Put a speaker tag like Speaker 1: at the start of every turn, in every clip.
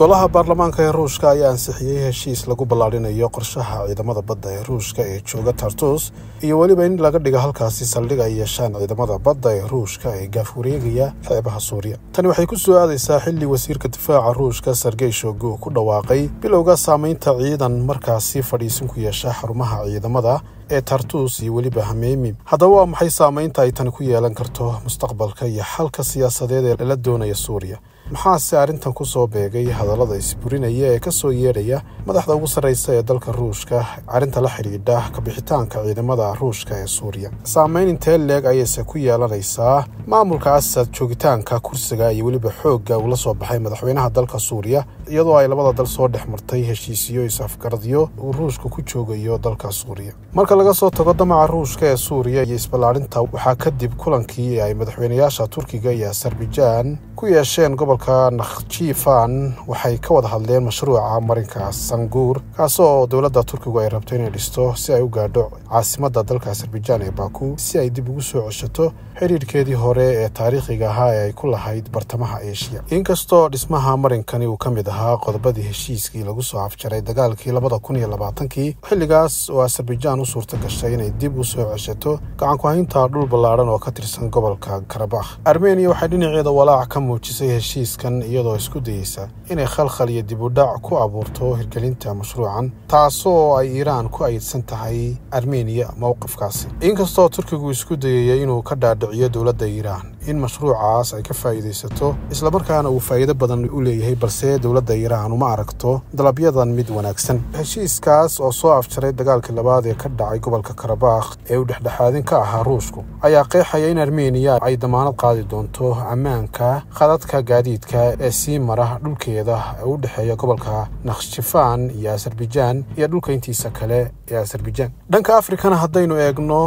Speaker 1: golaha baarlamaanka ee ruushka ayaa ansixiyey heshiis lagu ballaadhinayo qorshaha ciidamada badda ee ruushka ee jooga tartus iyo weliba in laga dhigo halkaasi saldhig ay yeeshaan ciidamada badda ee ruushka ee gaaf wareegaya xeebaha suuriya. Tani waxay ku soo aadaysaa xilli wasiirka difaaca ruushka sergey shogu ku dhawaaqay bilowga saamaynta ciidan markaasi fadhiisin ku yeesha xarumaha ciidamada ee tartus iyo weliba hameemi. Haddaba waa maxay saamaynta ay tani ku yeelan karto mustaqbalka iyo xalka siyaasadeed ee lala doonaya suuriya maxaase arrintan ku soo beegay hadallada isburinaya ee ka soo yeedhaya madaxda ugu sarraysa ee dalka ruushka arrinta la xidhiidha kabixitaanka ciidamada ruushka ee suuriya? Saamayn intee leeg ayayse ku yeelanaysaa maamulka asad joogitaanka kursiga iyo weliba xoogga uu soo baxay madaxweynaha dalka suuriya iyadoo ay labada dal soo dhex martay heshiisiyo is-afgaradyo uu ruushka ku joogayo dalka suuriya. Marka laga soo tago damaca ruushka ee suuriya iyo isballaarinta waxaa kadib kulankii ay madaxweynayaasha turkiga iyo asarbijaan ku yeesheen gobolka nakhjifan waxay ka wada hadleen mashruuca marinka sanguur kaasoo dowladda turkigu ay rabto inay dhisto si ay u gaadho caasimadda dalka asarbijaan ee baku si ay dib ugu soo ceshato xidhiidhkeedii hore ee taariikhiga ahaa ee ay ku lahayd bartamaha eeshiya inkastoo dhismaha marinkani uu ka mid ahaa qodobadii heshiiskii lagu soo afjaray dagaalkii labada kun iyo labaatankii xilligaas oo asarbijaan u suurta gashay inay dib u soo ceshato gacankuhaynta dhul ballaadhan oo ka tirsan gobolka karabakh. Armeniya waxay dhinaceeda walaac muujisay heshiiskan iyadoo isku dayeysa inay khalkhal iyo dib u ku abuurto hirgelinta mashruucan taasoo ay iiraan ku aydsan tahay armeniya mowqifkaasi. Inkastoo turkigu isku dayaya inuu ka dhaadhiciyo dowladda iiraan in mashruucaas ay ka faa'iidaysato islamarkaana uu faa'iido badan u leeyahay balse dowladda iiraan uma aragto dalabyadan mid wanaagsan. Heshiiskaas oo soo afjaray dagaalkii labaad ee ka dhacay gobolka karabakh ee uu dhexdhexaadin ka ahaa ruushku ayaa qeexaya in armeniya ay damaanad qaadi doonto ammaanka khadadka gaadiidka ee sii mara dhulkeeda ee u dhexeeya gobolka nakhshifan iyo asarbijaan iyo dhulka intiisa kale ee asarbijaan dhanka afrikana haddaynu eegno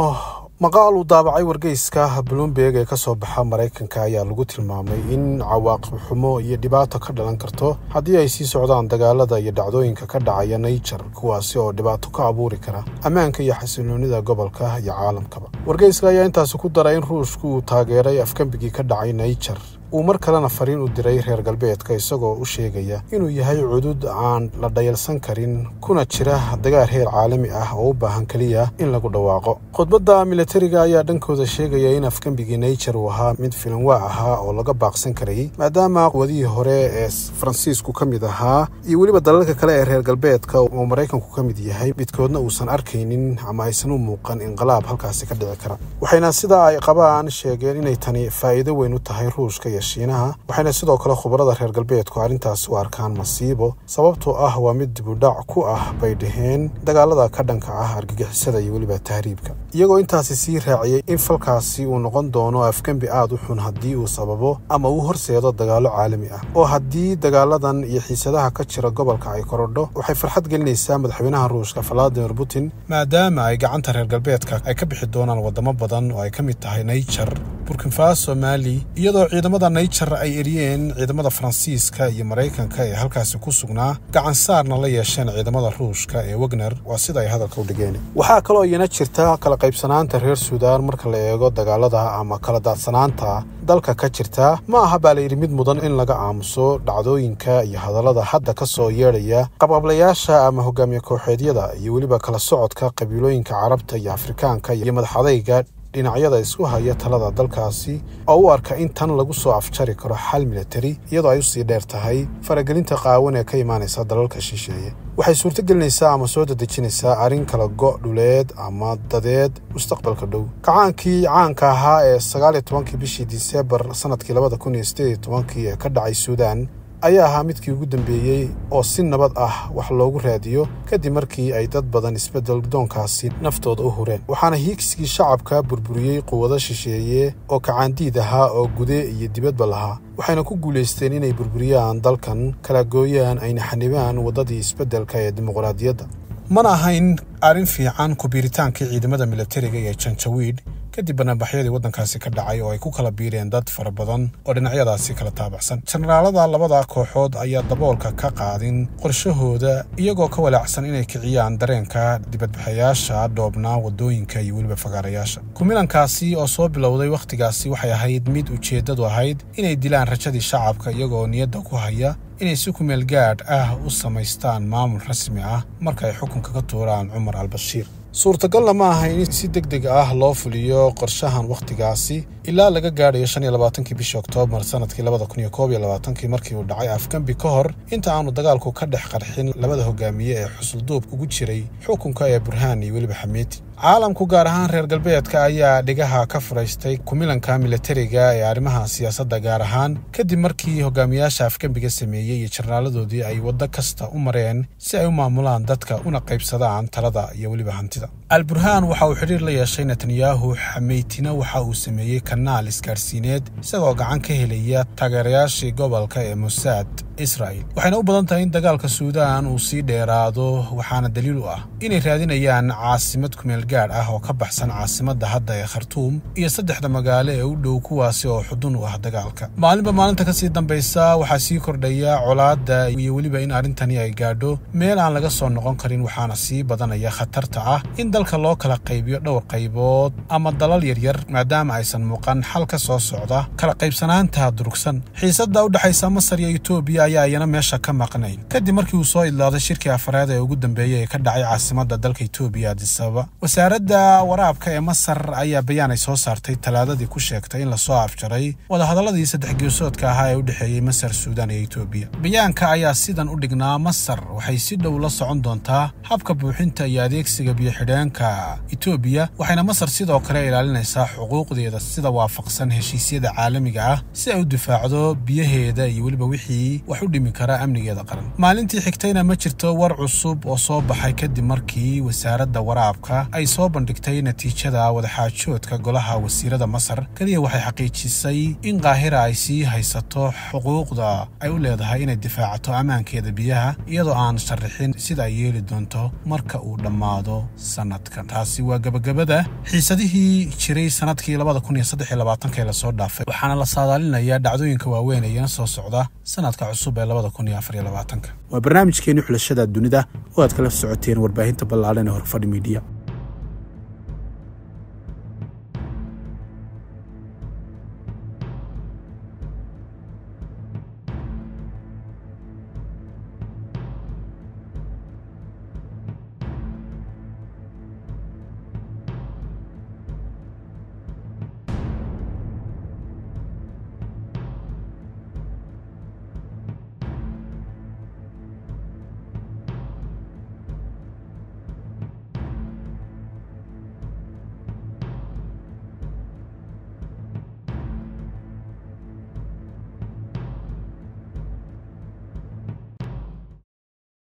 Speaker 1: maqaal uu daabacay wargeyska bloomberg ee ka soo baxa maraykanka ayaa lagu tilmaamay in cawaaqib xumo iyo dhibaato ka dhalan karto haddii ay sii socdaan dagaalada iyo dhacdooyinka ka dhacaya naijer kuwaasi oo dhibaato ka abuuri kara ammaanka iyo xasiloonida gobolka iyo caalamkaba. Wargeyska ayaa intaasi ku daray in ruushku uu taageeray afgembigii ka dhacay naijer uu mar kalena fariin u diray reer galbeedka isagoo u sheegaya inuu yahay cudud aan la dhayalsan karin kuna jira dagaal heer caalami ah oo u baahan keliya in lagu dhawaaqo. Khudbadda milatariga ayaa dhankooda sheegaya in afgembigii naijer uu ahaa mid filanwaa ahaa oo laga baaqsan karayay maadaama quwadihii hore ee faransiisku ka mid ahaa iyo weliba dalalka kale ee reer galbeedka oo maraykanku ka mid yahay midkoodna uusan arkaynin ama aysan u muuqan inqilaab halkaasi ka dhici kara. Waxayna sidaa ay qabaan sheegeen inay tani faa'iido weyn u tahay ruushka shiinaha waxayna sidoo kale khubarada reer galbeedku arrintaasi u arkaan masiibo. Sababtoo ah waa mid dibudhac ku ah bay dhaheen dagaalada ka dhanka ah argagixisada iyo weliba tahriibka. Iyagoo intaasi sii raaciyey in falkaasi uu noqon doono afgembi aad u xun haddii uu sababo ama uu horseedo dagaallo caalami ah. Oo haddii dagaaladan iyo xiisadaha ka jira gobolka ay korodho waxay farxad gelinaysaa madaxweynaha ruushka valadimir putin maadaama ay gacanta reer galbeedka ay ka bixi doonaan wadamo badan oo ay ka mid tahay naijer burkinfaso mali iyadoo ciidamada naijer ay eriyeen ciidamada faransiiska iyo maraykanka ee halkaasi ku sugnaa gacan saarna la yeesheen ciidamada ruushka ee wegner waa sida ay hadalka u dhigeen. Waxaa kaloo iyana jirta kala qaybsanaanta reer suudaan marka la eego dagaalada ama kala daadsanaanta. Dalka ka jirta ma aha baa layidhi mid mudan in laga aamuso dhacdooyinka iyo hadallada hadda ka soo yeedhaya qabqablayaasha ama hogaamiye kooxeedyada iyo weliba kala socodka qabiilooyinka carabta iyo afrikaanka iyo madaxadayga dhinacyada isku haya talada dalkaasi oo u arka in tan lagu soo afjari karo xal militari iyadoo ay u sii dheer tahay faragelinta qaawan ee ka imaanaysa dalalka shisheeye. Waxay suurto gelinaysaa ama soo dadejinaysaa arrin kala go' dhuleed ama dadeed mustaqbalka dhow. Kacaankii caanka ahaa ee sagaaliyo tobankii bishii diseembar sannadkii labada kun iyo sideed iyo tobankii ee ka dhacay suudaan ayaa ahaa midkii ugu dambeeyey oo si nabad ah wax loogu raadiyo kadib markii ay dad badan isbeddel doonkaasi naftooda u hureen. Waxaana hiigsigii shacabka burburiyey quwado shisheeye oo kacaandiid ahaa oo gude iyo dibadba lahaa waxayna ku guulaysteen inay burburiyaan dalkan kala gooyaan ayna xanibaan waddadii isbeddelka ee dimuqraadiyadda. Mana ahayn arrin fiican ku biiritaankii ciidamada milatariga ee janjawiid kadib banaanbaxyadii waddankaasi ka dhacay oo ay ku kala biireen dad fara badan oo dhinacyadaasi kala taabacsan. Jenaraalada labada kooxood ayaa daboolka ka qaadin qorshahooda iyagoo ka walaacsan inay kiciyaan dareenka dibadbaxayaasha dhoobnaa waddooyinka iyo weliba fagaarayaasha. Kumilankaasi oo soo bilowday wakhtigaasi waxay ahayd mid ujeeddadu ahayd inay dilaan rajadii shacabka iyagoo niyadda ku haya inay si kumeel gaadh ah u samaystaan maamul rasmi ah marka ay xukunka ka tuuraan cumar albashiir suurtagalna ma aha in si deg deg ah loo fuliyo qorshahan wakhtigaasi ilaa laga gaadhayo shan iyo labaatankii bishii oktoobar sannadkii labada kun iyo koob iyo labaatankii markii uu dhacay afgembi ka hor. Inta aanu dagaalku ka dhex qarxin labada hogaamiye ee xusulduub ugu jiray xukunka ee burhaan iyo weliba xamiiti caalamku gaar ahaan reer galbeedka ayaa dhigaha ka furaystay kumilanka milatariga ee arrimaha siyaasadda gaar ahaan kadib markii hogaamiyaasha afgembiga sameeyey iyo jarnaaladoodii ay waddo kasta u mareen si ay u maamulaan dadka una qaybsadaan talada iyo weliba hantida. Alburhaan waxa uu xidhiir la yeeshay netanyahu xameytina waxa uu sameeyey kanaal isgaadhsiineed isagoo gacan ka helaya taageerayaashii gobolka ee mosaad israel. Waxayna u badan tahay in dagaalka suudaan uu sii dheeraado waxaana daliil u ah inay raadinayaan caasimad kumeel gaadh ah oo ka baxsan caasimadda hadda ee khartuum iyo saddexda magaalo ee u dhow kuwaasi oo xudun u ah dagaalka. Maalinba maalinta ka sii dambaysa waxaa sii kordhaya colaadda iyo weliba in arrintani ay gaadho meel aan laga soo noqon karin waxaana sii badanaya khatarta ah in dalka loo kala qaybiyo dhowr qaybood ama dalal yaryar maadaama aysan muuqan xal ka soo socda kala qaybsanaanta durugsan. Xiisadda u dhexaysa masar iyo etoobiya ayaa iyana meesha ka maqnayn. Kadib markii uu soo idlaaday shirkii afaraad ee ugu dambeeyey ee ka dhacay caasimadda dalka etoobiya adisababa wasaaradda waraabka ee masar ayaa bayaan ay soo saartay talaadadii ku sheegtay in la soo afjaray wadahadalladii saddex geesoodka ahaa ee u dhexeeyey masar suudaan iyo etoobiya bayaanka ayaa sidan u dhignaa masar waxay si dhow la socon doontaa habka buuxinta iyo adeegsiga biyo-xidheenka etoobiya waxayna masar sidoo kale ilaalinaysaa xuquuqdeeda sida waafaqsan heshiisyada caalamiga ah si ay u difaacdo biyaheeda iyo weliba wixii wax u dhimi kara amnigeeda qaran. Maalintii xigtayna ma jirto war cusub oo soo baxay kadib markii wasaaradda waraabka ay soo bandhigtay natiijada wadaxaajoodka golaha wasiirada masar. Keliya waxay xaqiijisay in kaahira ay sii haysato xuquuqda ay u leedahay inay difaacato ammaankeeda biyaha iyadoo aan sharixin sida ay yeeli doonto marka uu dhammaado sanadkan. Taasi waa gebagabada xiisadihii jiray sannadkii labada kun iyo saddex iyo labaatanka ee la soo dhaafay. Waxaana la saadaalinayaa dhacdooyinka waaweyn eeyana soo socda sanadka cusub ee labada kun iyo afar iyo labaatanka. Waa barnaamijkeenii xulashada dunida oo aad kala socoteen warbaahinta ballaaran ee horfadhi miidiya